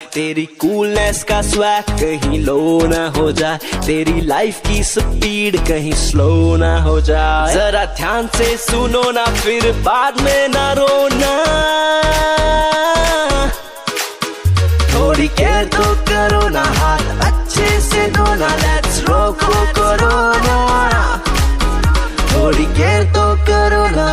तेरी कूलनेस का स्वैग कहीं लो ना हो जा तेरी लाइफ की स्पीड कहीं स्लो ना हो जा जरा ध्यान से सुनो ना, फिर बाद में ना रोना। थोड़ी केयर तो करो ना हाल अच्छे से दो ना लेट्स रोको कोरोना थोड़ी केयर तो करो ना